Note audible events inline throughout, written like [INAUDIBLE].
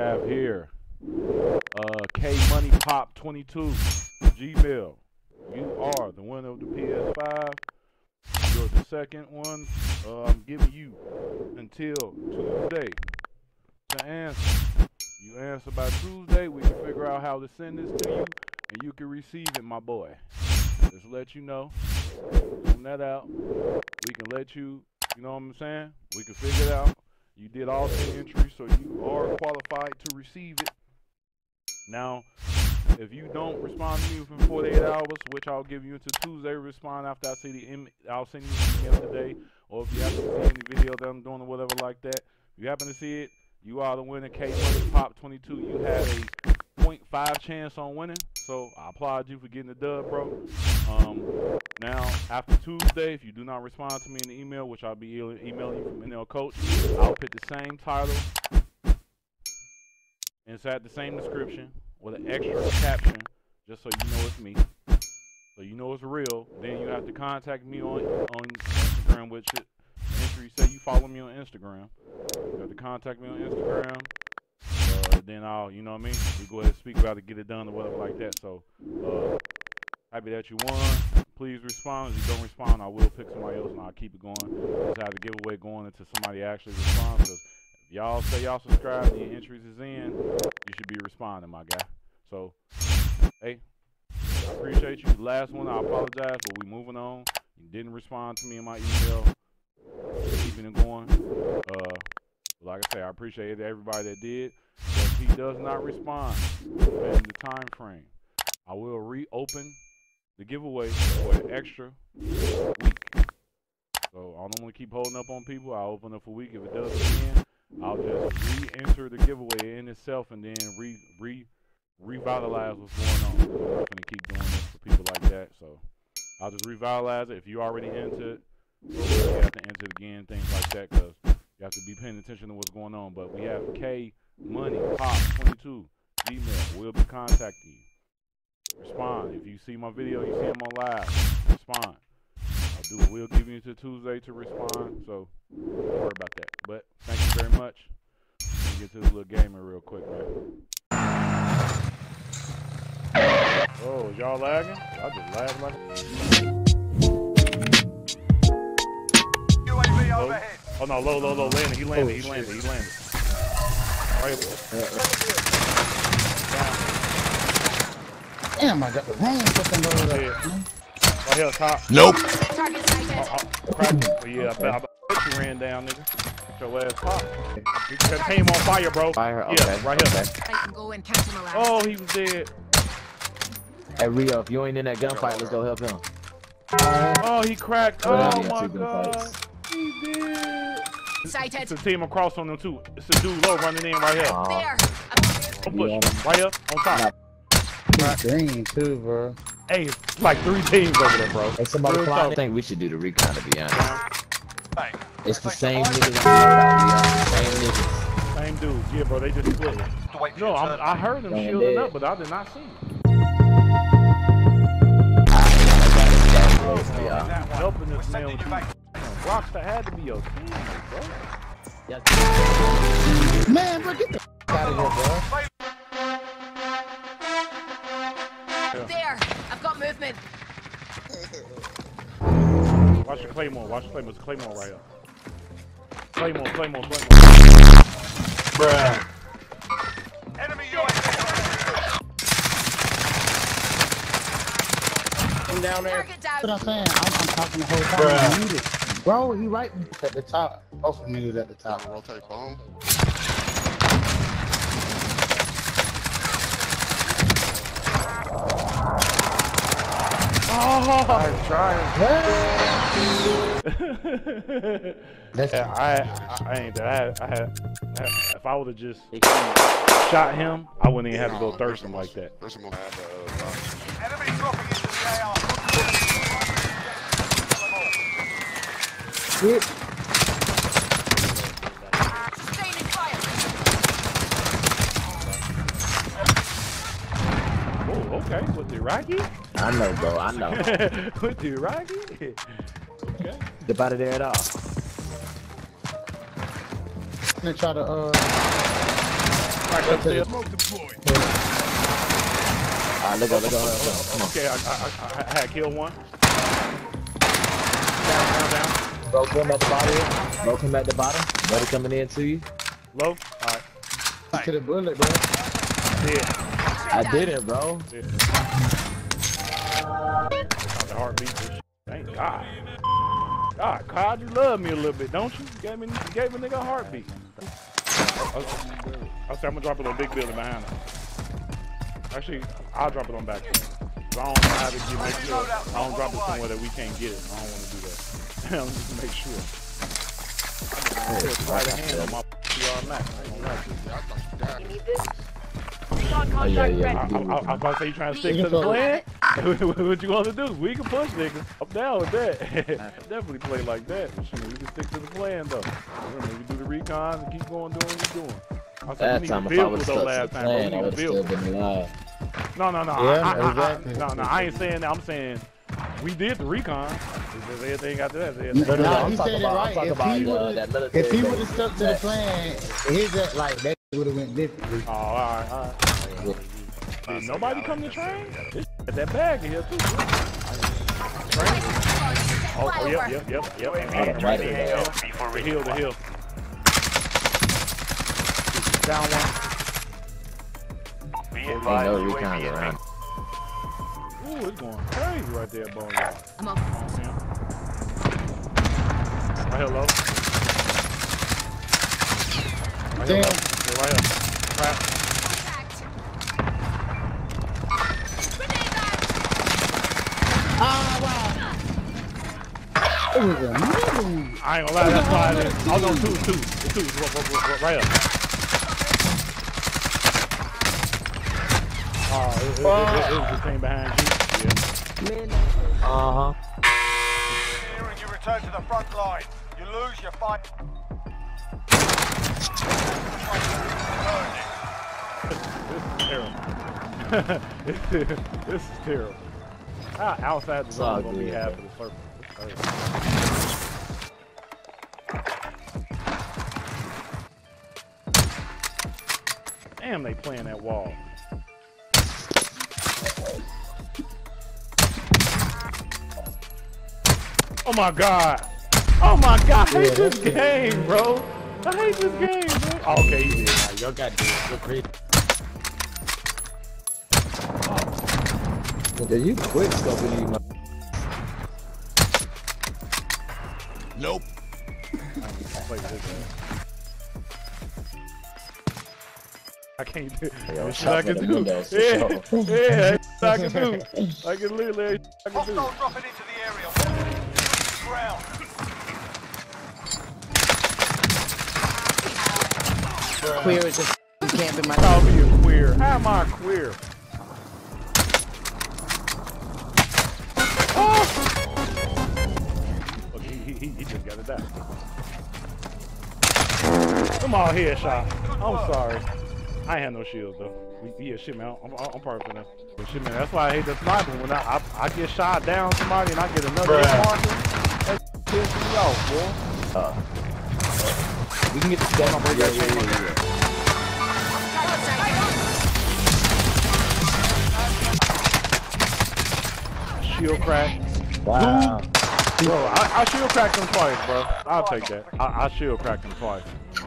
have here uh, K Money Pop 22 Gmail. You are the winner of the PS5. You're the second one. Uh, I'm giving you until Tuesday to answer. You answer by Tuesday, we can figure out how to send this to you, and you can receive it, my boy. Just let you know. Send that out. We can let you, you know what I'm saying? We can figure it out. You did all 10 entries, so you are qualified to receive it. Now, if you don't respond to me within 48 hours, which I'll give you until Tuesday, respond after I see the Im- I'll send you the email today. Or if you happen to see any video that I'm doing or whatever like that, if you happen to see it, you are the winner. K Money Pop 22. You have a 0.5 chance on winning, so I applaud you for getting the dub, bro. Um, now after Tuesday, if you do not respond to me in the email, which I'll be emailing you from NL Coach, I'll put the same title inside the same description with an extra caption, just so you know it's me. So you know it's real. Then you have to contact me on on Instagram, which it, entry say you follow me on Instagram. You have to contact me on Instagram. Then I'll, you know what I mean? We go ahead and speak about it, get it done, or whatever like that. So, uh, happy that you won. Please respond. If you don't respond, I will pick somebody else and I'll keep it going. Just have the giveaway going until somebody actually responds. Cause if y'all say y'all subscribe and your entries is in, you should be responding, my guy. So, hey, I appreciate you. Last one, I apologize, but we moving on. You didn't respond to me in my email. Keeping it going. Uh, like I say, I appreciate everybody that did. He does not respond within the time frame, I will reopen the giveaway for an extra week. So I don't want to keep holding up on people. I'll open up a week. If it does again, I'll just re-enter the giveaway in itself and then re re revitalize what's going on. I'm gonna keep doing this for people like that. So I'll just revitalize it. If you already entered, you have to enter it again, things like that, because you have to be paying attention to what's going on. But we have K Money Pop 22 Gmail. We'll be contacting you. Respond. If you see my video, you see him on live. Respond. I'll do. We'll give you until Tuesday to respond. So don't worry about that. But thank you very much. Let me get to this little gamer real quick, man. Oh, y'all lagging? I just lag like. UAV overhead. Oh, oh no, low, low, low. Landed. He landed. He landed. He landed. Right. Damn, I got the wrong fucking load up. Yeah. Right here, top. Nope. Target sighted. Oh, oh, crap. Yeah, I bet, I bet you ran down, nigga. Get your ass pop. You just came on fire, bro. Fire, Yeah, okay, right here. okay. I can go and catch him alive. Oh, he was dead. Hey Rio, if you ain't in that gunfight, let's go help him. Oh, he cracked. Oh my god. gunfights. He did. Sighted. It's a team across on them too. It's a dude low running in right here. Uh, There. Don't push. Yeah. Right here, on top. He's green too, bro. Hey, it's like three teams over there, bro. Hey, somebody Real fly. I think we should do the recon to be honest. Hey, It's the same niggas. Same niggas. Same dudes. Yeah, bro. They just split. to wait for No, I'm. I heard them Man, shielding up, but I did not see him. Yeah. Helping this man Rockstar had to be your teammate, bro. Man, bro, get the out of here, bro. There. I've got movement. Watch the Claymore. Watch the Claymore. It's Claymore right here. Claymore, Claymore, Claymore. Bruh. Enemy UAV. Come down there. That's what I'm saying. I'm, I'm talking the whole time. Bruh. I'm muted. Bro, he right at the top. Both of them muted at the top. Rotate bomb. Oh, [LAUGHS] That's yeah, I, I, I ain't that. I had, I had, I had, if I would have just shot him, I wouldn't even have to go thirst him like that. There's some more. Uh, Enemy dropping into the AR. It. Sustaining fire. Oh, okay. With the Iraqi? I know, bro. I know. [LAUGHS] With the Iraqi? Okay. Get out of there at all. They try to uh Cracked upstairs. Alright, let go, let go, let go. Come on. Okay, I, I, I, I had killed one. Down, down, down. Bro, come at the bottom. Bro, come at the bottom. Buddy coming in to you. Low. Alright. To the bullet, bro. Yeah. I didn't, bro. yeah. The heartbeat. This. Thank God. God, God, you love me a little bit, don't you? You gave me, you gave a nigga a heartbeat. I, I, I said I'm gonna drop it on big building behind us. Actually, I'll drop it on back. End. I don't know how to get make sure. I don't drop it somewhere that we can't get it. I don't want to do that. [LAUGHS] I'm just to make sure. I'm gonna put right hand on my CR Max. I ain't gonna lie to you. Oh, yeah, yeah. I, I, I, I was about to say you trying to stick to the plan. [LAUGHS] what you want to do? We can push, nigga. I'm down with that. [LAUGHS] Definitely play like that. Shit, we can stick to the plan though. Remember, we do the recon and keep going doing what we doing. I said, That we time, need if to I build would have stuck to last the time, plan, I need would to have still been alive. No, no, no. Yeah, I, I, I, I, no, no. I ain't saying that. I'm saying we did the recon. It's just Everything after that. is No, everything. no, no, Nah, I'm he said it about, I'm right. If about he uh, would've- If he would have stuck to the plan, his uh, like that would have went differently. Oh, all right, all right. Did nobody come to train? This that bag in here too. Train? Oh, oh, yep, yep, yep, yep. Right, right, right. The hill, the hill. Down one. Be Ain't advised, no UAV recons is around. Ooh, it's going crazy right there, Boneyard. I'm off. Oh, man. Right here, low. Right here, Damn. low. Yeah, right here. Crap. It ah, was another one. I ain't gonna lie, that's why it is. Oh, no, two, two. It's right, right, right here. Oh, the team behind you. Yeah. Uh huh. here you return to the front line. You lose your fight. This is terrible. this is terrible. How outside the zone gonna be half of crazy. Damn, they playing that wall. Oh my god. Oh my god, I hate this game, bro. I hate this game, bro. Oh, okay, he did. Alright, Y'all got this. You're crazy. Yeah, you quick scoping these. mo- I can't play with this. I can't do Yo, There's shit shot I can do. Yeah, yeah, I can do. I can literally [LAUGHS] I can do. Hostile dropping into the area. Ground. Queer is just camping my. Call me a queer. How am I queer? Oh! Look, he, he, he he just got it down. Come on here, shot. I'm sorry. I ain't had no shields though. Yeah, shit, man. I'm, I'm, I'm part of it. But shit, man. That's why I hate the sniper. When I, I I get shot down somebody and I get another hit marker, that pisses me off, boy. Uh, we can get this game on break. Yeah, yeah, yeah, yeah. Shield crack. Wow. Bro, I, I shield cracked him twice, bro. I'll take that. I, I shield cracked him twice.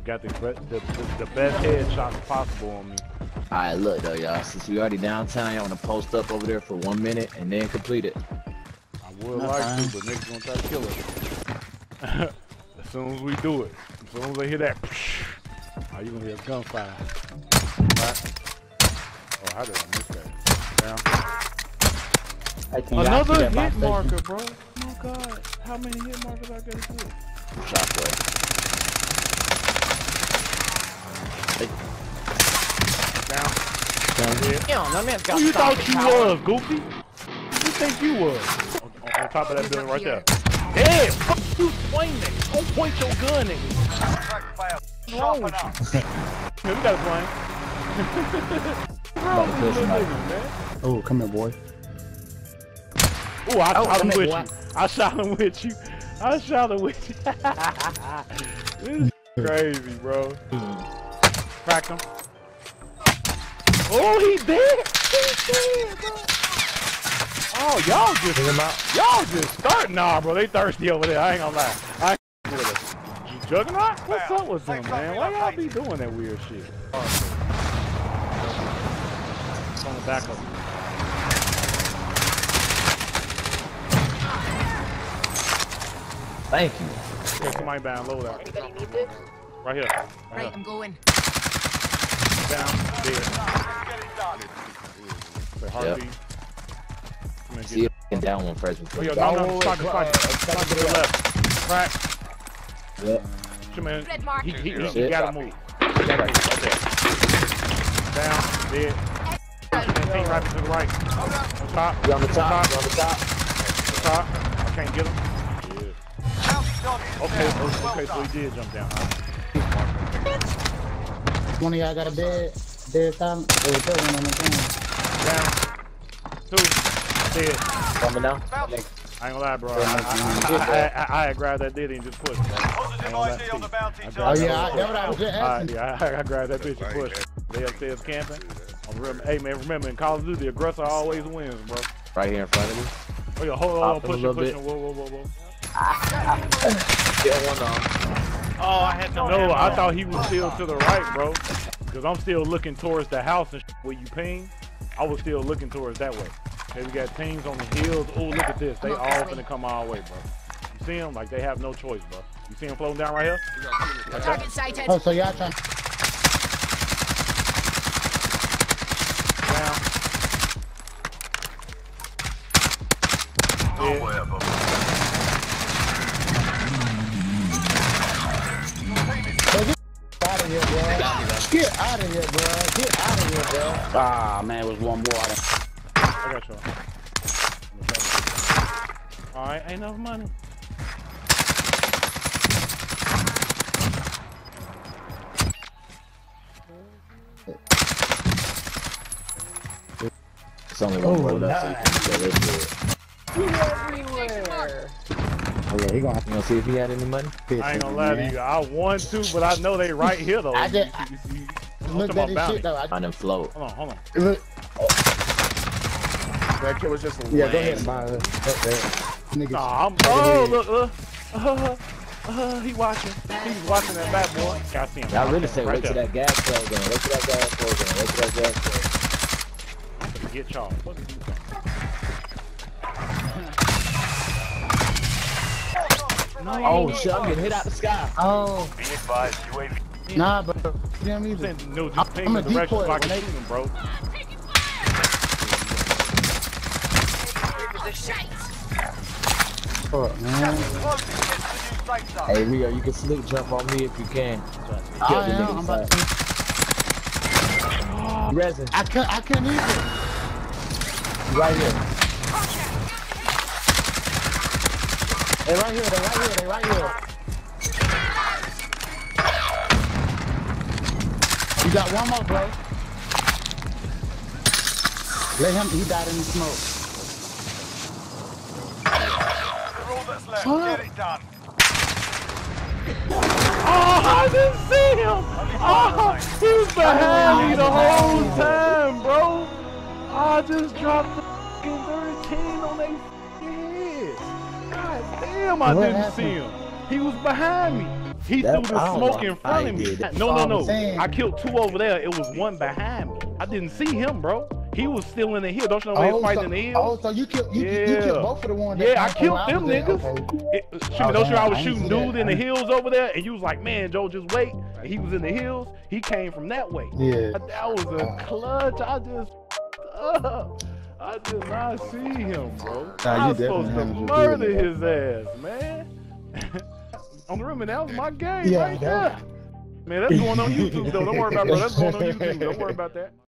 Got the, the, the, best headshots possible on me. Alright, look though, y'all. Since we already downtown, y'all want to post up over there for one minute and then complete it. I would like to, but niggas gonna try to kill us. [LAUGHS] as soon as we do it, as soon as they hear that, oh, you gonna hear gunfire. Right? Oh, how did I miss that? Down. Another hit marker, bro. Oh my god. How many hit markers I gotta do? Shockwave. Down. Down. Yeah. Damn, that man's got Who you thought you power. was, Goofy? Who you think you was? On, on top of that building right there. Hey, fuck you swing nigga. Don't point your gun at me. What's wrong with you? up. Yeah, we got a plane. What's wrong with push these him little out. niggas, man? Oh, come here, boy. Ooh, I Oh, shot him with here, you. I shot him with you. I shot him with you. [LAUGHS] this is crazy, bro. Cracked him. Oh, he dead. He dead, bro. Oh, y'all just y'all just starting Nah, bro, they thirsty over there. I ain't gonna lie. I ain't with it. You Juggernaut? What's up with them, man? Why y'all be doing that weird shit? It's on the back of it. Thank you. Yeah, somebody down low there. Anybody need this? Right here. Right Right, here. I'm going. Down. Dead. Let's get it done. Say heartbeat. Come and See get if I can down one first Oh, yo, you no, go. no, stop it, stop it. Stop it to the left. Crack. Yep. Come in. Red mark. He, he, he, he Shit. gotta move. He gotta move. Right there. Down. Dead. Team right to the right. On top. You on the top? top. You on the top? On top. I can't get him. Bounty dog is Okay, down. okay, Well okay, so done. he did jump down. One of y'all got a dead, dead silent. There was that one on the thing. Down. Two. Dead. Coming now? I ain't gonna lie, bro. I, I, I, I, I, I had grabbed that ditty and just pushed. bro. I ain't Positive ID on the bounty I target. grabbed Oh yeah, I, bitch. that's what I was just Alright, asking. yeah, I, I grabbed that bitch and pushed. They upstairs camping. I'm rem- hey man, remember in Call of Duty, the aggressor always wins, bro. Right here in front of me. Oh yeah, hold on, Pop him a push it, push it. Whoa, whoa, whoa, whoa. [LAUGHS] Get one on. Oh, I had no No, I thought he was still to the right, bro. Cause I'm still looking towards the house and sh- where you ping. I was still looking towards that way. Okay, we got teams on the hills. Oh, look at this. They all finna come our way, bro. You see them? Like they have no choice, bro. You see them floating down right here? Like? Target sighted. Oh, so y'all trying? Down. Dead. Out of here, bro. Get out of here, bro. Get out of here, bro. Ah, man, it was one more. I got you. Alright, ain't enough money. It's only one more left, so you can kill this dude. Oh yeah, he gonna You gonna see if he had any money? piss I ain't gonna lie to you. I want to, but I know they right here though. I just- You see- you see- I'm Look at about this shit though. I, On them float. Hold on, hold on. look, That kid was just a yeah, go lame. ahead and buy it. Nigga, Nah, I'm. Oh, look, look. Uh, uh, he watching. He's watching that bad boy. Yeah, I see him. Y'all really say right wait till there. that gas close down. Wait till that gas close down. Wait till that gas close. Get y'all. What is he doing? Oh shit, I'm getting hit out the sky. oh, Be advised, UAV. nah, but you know what I mean? Saying, No, I'm- just I'm the a decoy so I can when shoot they- him, bro. Fuck, man. Closing in to the new safe zone. Hey Rio, you can sleep jump on me if you can. I Kill the am. nigga I'm about to. Resin, I can't. I can't even. right here. They right here. They right here. They right here. You got one more, bro. Let him. He died in the smoke. You're all that's left. Huh? Get it done. Oh, I didn't see him. Oh, he was behind me the whole time, bro. I just dropped the fucking 13 on their head. God damn, I What didn't happened? see him. He was behind me. He That- threw the smoke know in front of me. did. No, no, no. I killed two over there. It was one behind me. I didn't see him, bro. He was still in the hill. Don't you know was oh, fighting so, in the hill? oh, so you killed. You, you Yeah. killed both of the ones. Yeah, I killed them niggas. Okay. It, Shimmy, Oh, don't you know I was I shooting see dude in the hills over there, and you was like, man, Joe, just wait. And he was in the hills. He came from that way. Yeah. That was a clutch. I just, I did not see him, bro. Nah, I was supposed to definitely handled your murder his ass, man. [LAUGHS] on the rim, and that was my game Yeah, right that there. Man, that's going on YouTube though. Don't worry about bro. That's going on YouTube. Don't worry about that.